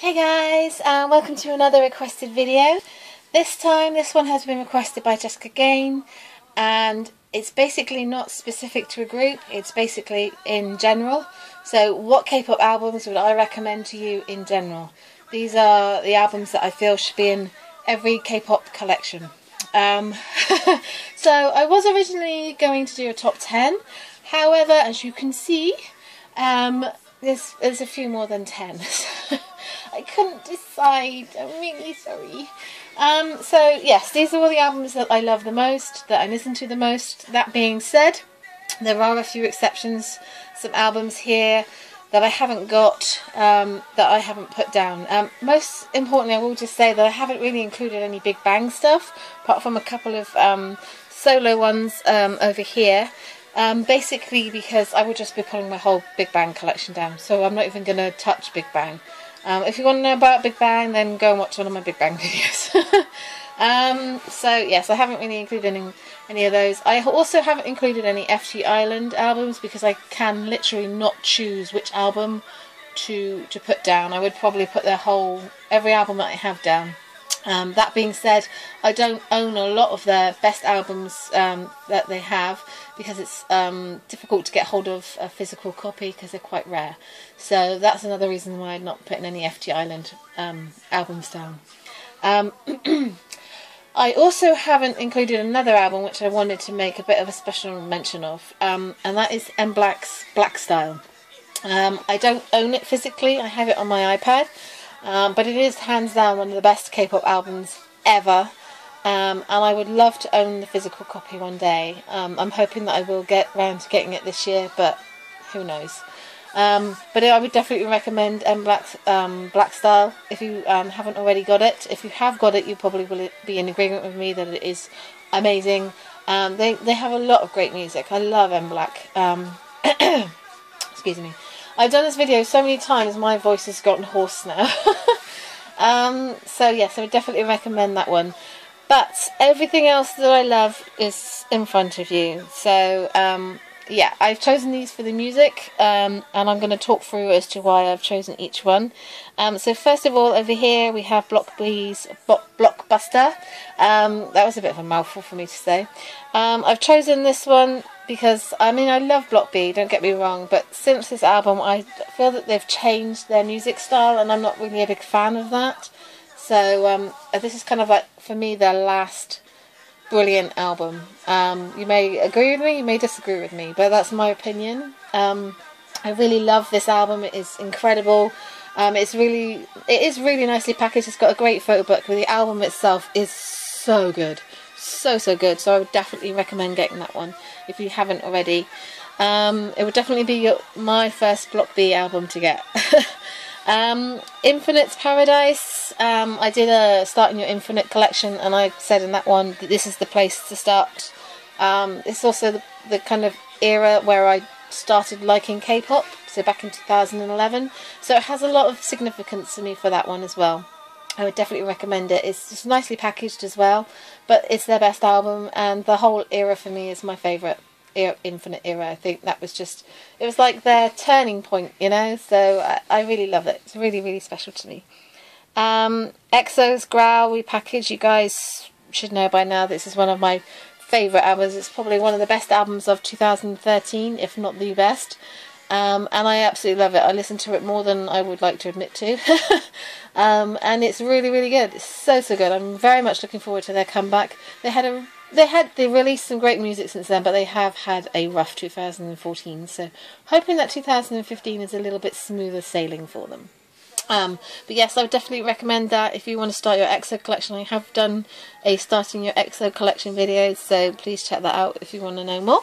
Hey guys, uh, welcome to another requested video. This time, this one has been requested by Jessica Gane and it's basically not specific to a group, it's basically in general. So what K-pop albums would I recommend to you in general? These are the albums that I feel should be in every K-pop collection. Um, so I was originally going to do a top 10, however as you can see um, there's, there's a few more than 10. I couldn't decide. I'm really sorry. Um, so yes, these are all the albums that I love the most, that I listen to the most. That being said, there are a few exceptions. Some albums here that I haven't got, um, that I haven't put down. Um, most importantly, I will just say that I haven't really included any Big Bang stuff, apart from a couple of um, solo ones um, over here. Um, basically because I would just be pulling my whole Big Bang collection down, so I'm not even going to touch Big Bang. Um, if you want to know about Big Bang, then go and watch one of my Big Bang videos. um, so yes, I haven't really included any, any of those. I also haven't included any FT Island albums because I can literally not choose which album to to put down. I would probably put their whole every album that I have down. Um, that being said, I don't own a lot of their best albums um, that they have because it's um, difficult to get hold of a physical copy because they're quite rare. So that's another reason why I'm not putting any FT Island um, albums down. Um, I also haven't included another album which I wanted to make a bit of a special mention of, um, and that is MBLAQ's Black Style. I don't own it physically, I have it on my iPad. Um, but it is hands down one of the best K-pop albums ever. Um, and I would love to own the physical copy one day. Um, I'm hoping that I will get round to getting it this year, but who knows. Um, but I would definitely recommend MBLAQ um, Black Style if you um, haven't already got it. If you have got it, you probably will be in agreement with me that it is amazing. they they have a lot of great music. I love MBLAQ. excuse me. I've done this video so many times, my voice has gotten hoarse now. um, so yes, I would definitely recommend that one. But everything else that I love is in front of you. So um, yeah, I've chosen these for the music, um, and I'm going to talk through as to why I've chosen each one. Um, so first of all, over here we have Block B's Blockbuster. Um, that was a bit of a mouthful for me to say. Um, I've chosen this one because I mean I love Block B, don't get me wrong, but since this album I feel that they've changed their music style and I'm not really a big fan of that. So um, this is kind of like for me their last brilliant album. Um, you may agree with me, you may disagree with me, but that's my opinion. Um, I really love this album. It is incredible. Um, it's really, it is really nicely packaged. It's got a great photo book, but the album itself is so good so so good so I would definitely recommend getting that one if you haven't already um, it would definitely be your, my first Block B album to get um, Infinite's Paradise um, I did a starting your Infinite collection and I said in that one that this is the place to start um, it's also the, the kind of era where I started liking K-pop so back in 2011 so it has a lot of significance to me for that one as well I would definitely recommend it. It's just nicely packaged as well, but it's their best album, and the whole era for me is my favourite. Infinite era. I think that was just it was like their turning point, you know. So I, I really love it. It's really really special to me. Um, EXO's Growl repackaged. You guys should know by now. This is one of my favourite albums. It's probably one of the best albums of 2013, if not the best. Um, and I absolutely love it. I listen to it more than I would like to admit to. um, and it's really, really good. It's so, so good. I'm very much looking forward to their comeback. They had a they had they released some great music since then, but they have had a rough 2014. So hoping that 2015 is a little bit smoother sailing for them. Um, but yes, I would definitely recommend that if you want to start your EXO collection. I have done a starting your EXO collection video, so please check that out if you want to know more.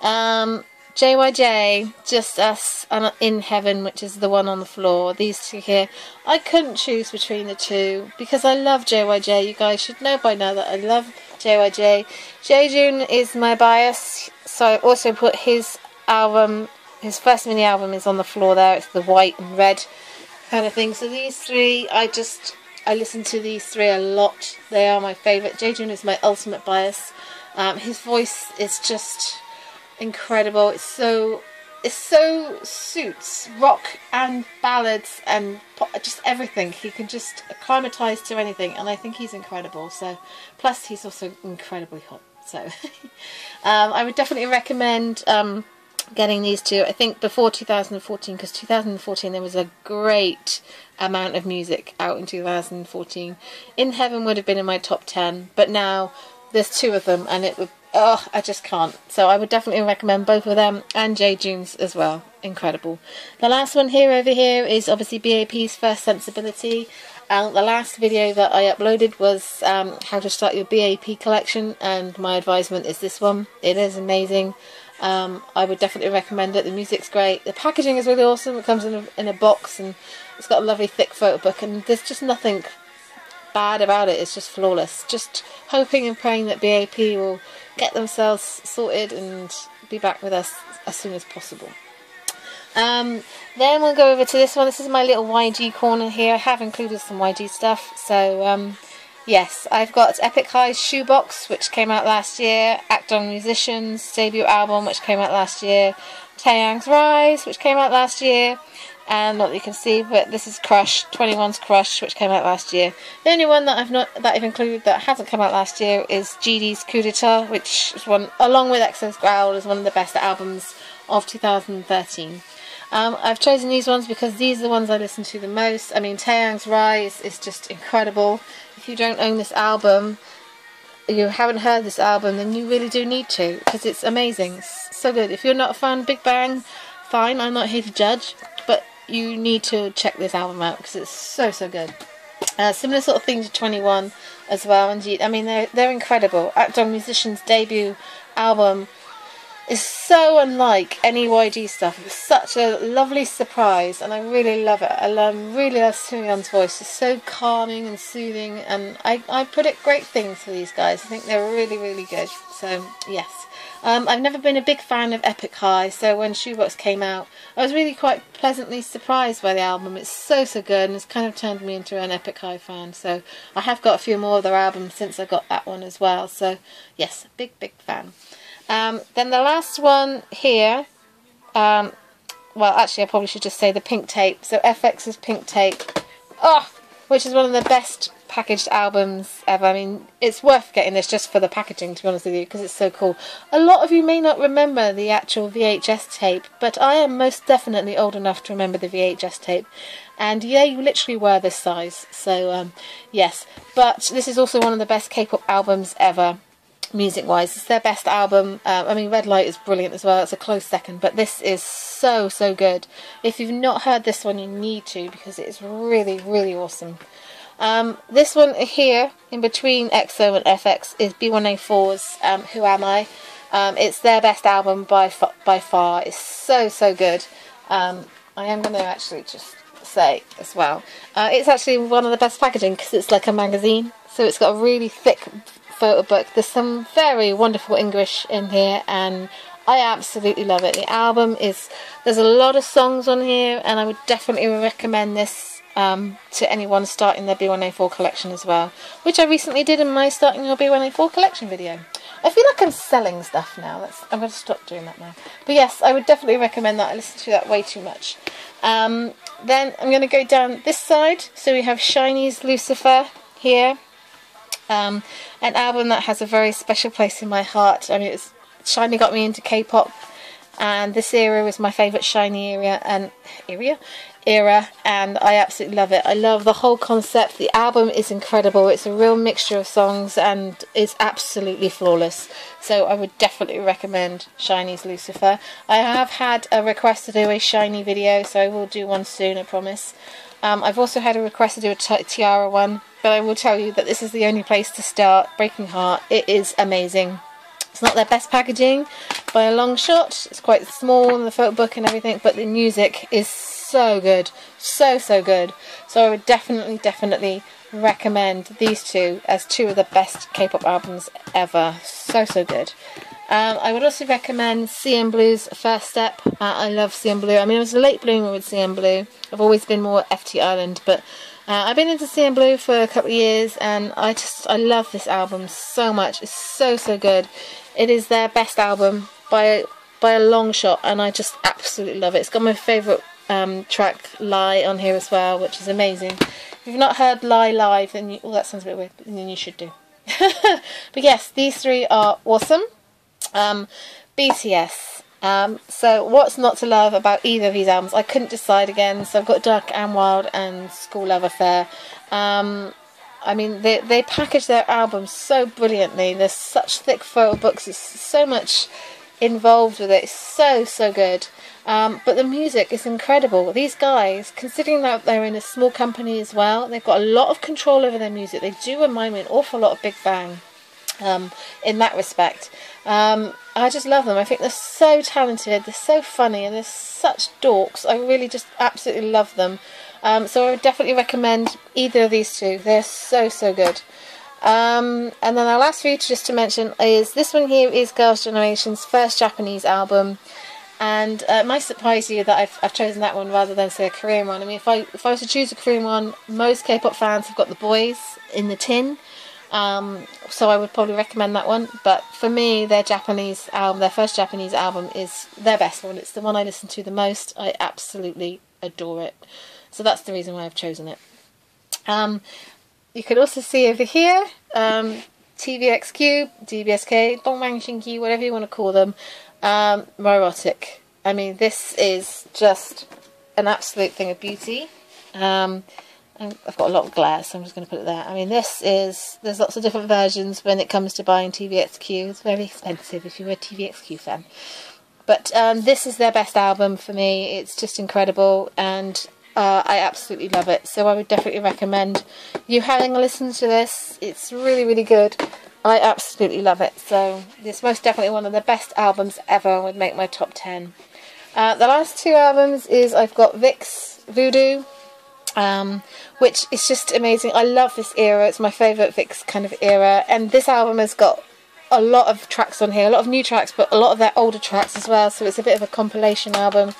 Um, JYJ, Just Us, In Heaven, which is the one on the floor. These two here. I couldn't choose between the two because I love JYJ. You guys should know by now that I love JYJ. Jaejoon is my bias, so I also put his album, his first mini album is on the floor there. It's the white and red kind of thing. So these three, I just, I listen to these three a lot. They are my favourite. Jaejoon is my ultimate bias. Um, his voice is just incredible. It's so it so suits rock and ballads and pop, just everything. He can just acclimatise to anything, and I think he's incredible. So, plus he's also incredibly hot. So, um, I would definitely recommend um, getting these two. I think before 2014, because 2014 there was a great amount of music out in 2014. In Heaven would have been in my top 10, but now there's two of them, and it would oh, I just can't. So I would definitely recommend both of them and Jaejoon's as well. Incredible. The last one here over here is obviously BAP's First Sensibility. And the last video that I uploaded was um, how to start your BAP collection, and my advisement is this one. It is amazing. Um, I would definitely recommend it. The music's great. The packaging is really awesome. It comes in a, in a box and it's got a lovely thick photo book, and there's just nothing bad about it. It's just flawless. Just hoping and praying that BAP will get themselves sorted and be back with us as soon as possible. Um, then we'll go over to this one. This is my little YG corner here. I have included some YG stuff. So, um, yes, I've got Epic High's Shoebox, which came out last year. Akdong Musicians' debut album, which came out last year. Taeyang's Rise, which came out last year and not that you can see, but this is Crush, 2NE1's Crush, which came out last year. The only one that I've not that I've included that hasn't come out last year is GD's Coup d'etat, which is one, along with EXO's Growl, is one of the best albums of 2013. Um, I've chosen these ones because these are the ones I listen to the most. I mean, Taeyang's Rise is just incredible. You don't own this album, you haven't heard this album, then you really do need to because it's amazing. It's so good. If you're not a fan Big Bang, fine. I'm not here to judge, but you need to check this album out because it's so so good. Uh, similar sort of thing to 2NE1 as well, and I mean they're they're incredible. Akdong Musician's debut album is so unlike any YG stuff. It's such a lovely surprise, and I really love it. I really love Suhyun's voice. It's so calming and soothing, and I I predict great things for these guys. I think they're really really good. So yes. Um, I've never been a big fan of Epic High, so when Shoebox came out, I was really quite pleasantly surprised by the album. It's so, so good, and it's kind of turned me into an Epic High fan. So I have got a few more of their albums since I got that one as well. So, yes, big, big fan. Um, then the last one here, um, well, actually, I probably should just say the pink tape. So f(x)'s pink tape. Oh, which is one of the best packaged albums ever. I mean, it's worth getting this just for the packaging, to be honest with you, because it's so cool. A lot of you may not remember the actual VHS tape, but I am most definitely old enough to remember the VHS tape. And yeah, you literally were this size. So, um, yes. But this is also one of the best K pop albums ever music wise. It's their best album. Um, I mean, Red Light is brilliant as well. It's a close second, but this is so, so good. If you've not heard this one, you need to because it's really, really awesome. Um, this one here, in between EXO and f(x), is B1A4's um, Who Am I? Um, it's their best album by, by far. It's so, so good. Um, I am going to actually just say as well. Uh, it's actually one of the best packaging because it's like a magazine. So it's got a really thick photo book. There's some very wonderful English in here and I absolutely love it. The album is, there's a lot of songs on here and I would definitely recommend this um, to anyone starting their B1A4 collection as well, which I recently did in my starting your B1A4 collection video. I feel like I'm selling stuff now. That's, I'm going to stop doing that now. But yes, I would definitely recommend that. I listen to that way too much. Um, then I'm going to go down this side. So we have SHINee's Lucifer here. Um, an album that has a very special place in my heart. I mean, it's SHINee got me into K-pop, and this era was my favourite SHINee era and area era, and I absolutely love it. I love the whole concept. The album is incredible. It's a real mixture of songs, and it's absolutely flawless. So I would definitely recommend SHINee's Lucifer. I have had a request to do a SHINee video, so I will do one soon. I promise. Um, I've also had a request to do a T-ara one, but I will tell you that this is the only place to start. Breaking Heart, it is amazing. It's not their best packaging by a long shot. It's quite small in the photo book and everything, but the music is so good. So, so good. So I would definitely, definitely recommend these two as two of the best K-pop albums ever. So, so good. Um, I would also recommend CNBLUE's First Step. Uh, I love CNBLUE. I mean, I was a late bloomer with CNBLUE. I've always been more FT Island, but uh, I've been into CNBLUE for a couple of years, and I just I love this album so much. It's so so good. It is their best album by by a long shot, and I just absolutely love it. It's got my favourite um, track, Lie, on here as well, which is amazing. If you've not heard Lie live, then you, that sounds a bit weird, then you should do. but yes, these three are awesome. Um, BTS. Um, so what's not to love about either of these albums? I couldn't decide again. So I've got Dark and Wild and School Love Affair. Um, I mean, they they package their albums so brilliantly. There's such thick photo books. It's so much involved with it. It's so so good. Um, but the music is incredible. These guys, considering that they're in a small company as well, they've got a lot of control over their music. They do remind me an awful lot of Big Bang um, in that respect. Um, I just love them. I think they're so talented, they're so funny, and they're such dorks. I really just absolutely love them. Um, so I would definitely recommend either of these two. They're so, so good. Um, and then our last feature just to mention is this one here is Girls' Generation's first Japanese album. And uh, it might surprise you that I've, I've chosen that one rather than say a Korean one. I mean, if I if I was to choose a Korean one, most K-pop fans have got the boys in the tin, um, so I would probably recommend that one. But for me, their Japanese album, their first Japanese album, is their best one. It's the one I listen to the most. I absolutely adore it. So that's the reason why I've chosen it. Um, you can also see over here um, TVXQ, DBSK, Dongbang Shinki, whatever you want to call them, um, Mirotic. I mean, this is just an absolute thing of beauty. Um, I've got a lot of glare, so I'm just going to put it there. I mean, this is, there's lots of different versions when it comes to buying TVXQ. It's very expensive if you're a TVXQ fan. But um, this is their best album for me. It's just incredible, and uh, I absolutely love it. So I would definitely recommend you having a listen to this. It's really, really good. I absolutely love it. So it's most definitely one of the best albums ever. Would make my top ten. Uh, the last two albums is I've got VIXX Voodoo, um, which is just amazing. I love this era. It's my favourite VIXX kind of era. And this album has got a lot of tracks on here, a lot of new tracks, but a lot of their older tracks as well. So it's a bit of a compilation album.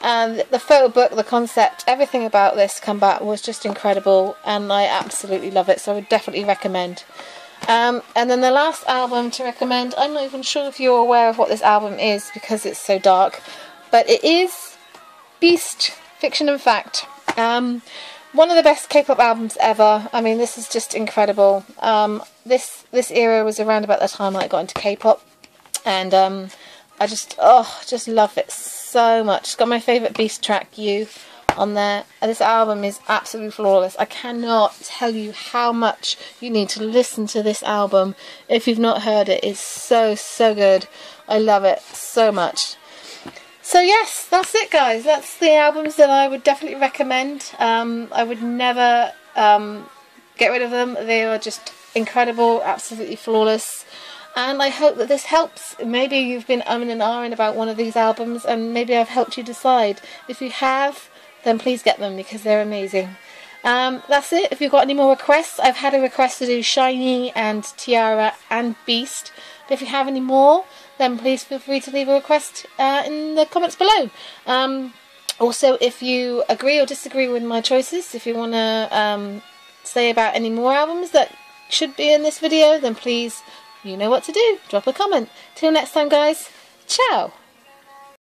And the photo book, the concept, everything about this comeback was just incredible, and I absolutely love it. So I would definitely recommend. Um, and then the last album to recommend, I'm not even sure if you're aware of what this album is because it's so dark, but it is Beast Fiction and Fact. Um, one of the best K-pop albums ever. I mean, this is just incredible. Um, this this era was around about the time I got into K-pop, and um, I just oh, just love it so much. It's got my favourite Beast track, You, on there. This album is absolutely flawless. I cannot tell you how much you need to listen to this album if you've not heard it. It's so so good. I love it so much. So yes, that's it, guys. That's the albums that I would definitely recommend. Um, I would never um, get rid of them. They are just incredible, absolutely flawless. And I hope that this helps. Maybe you've been umming and ahhing about one of these albums, and maybe I've helped you decide. If you have, then please get them because they're amazing. Um, that's it. If you've got any more requests, I've had a request to do SHINee and T-ara and Beast. But if you have any more, then please feel free to leave a request uh, in the comments below. Um, also, if you agree or disagree with my choices, if you want to um, say about any more albums that should be in this video, then please, you know what to do. Drop a comment. Till next time, guys. Ciao.